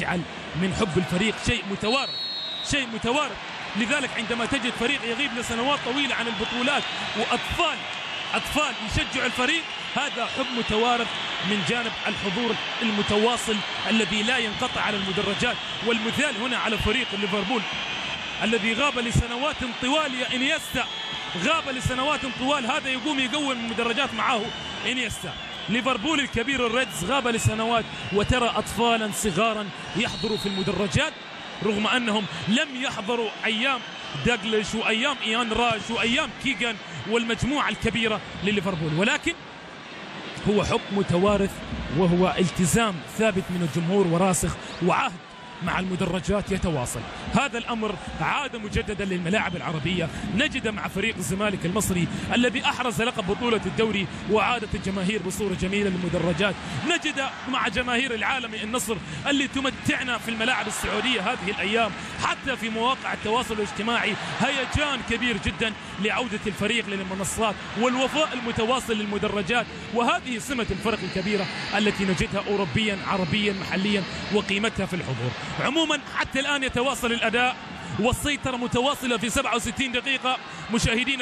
يجعل من حب الفريق شيء متوارث شيء متوارث. لذلك عندما تجد فريق يغيب لسنوات طويلة عن البطولات وأطفال أطفال يشجعوا الفريق هذا حب متوارث من جانب الحضور المتواصل الذي لا ينقطع على المدرجات. والمثال هنا على فريق ليفربول الذي غاب لسنوات طوال يا إنيستا. غاب لسنوات طوال هذا يقوم يقوم المدرجات معه إنيستا. ليفربول الكبير الريدز غاب لسنوات وترى اطفالا صغارا يحضروا في المدرجات رغم أنهم لم يحضروا أيام داغلش وأيام إيان راش وأيام كيغان والمجموعة الكبيرة لليفربول. ولكن هو حب متوارث وهو التزام ثابت من الجمهور وراسخ وعهد مع المدرجات يتواصل. هذا الأمر عاد مجددا للملاعب العربية. نجد مع فريق الزمالك المصري الذي أحرز لقب بطولة الدوري وعادت الجماهير بصورة جميلة للمدرجات. نجد مع جماهير العالم النصر اللي تمتعنا في الملاعب السعودية هذه الأيام حتى في مواقع التواصل الاجتماعي. هيجان كبير جدا لعودة الفريق للمنصات والوفاء المتواصل للمدرجات. وهذه سمة الفرق الكبيرة التي نجدها أوروبيا عربيا محليا وقيمتها في الحضور. عموما حتى الآن يتواصل الأداء والسيطرة متواصلة في 67 دقيقة. مشاهدين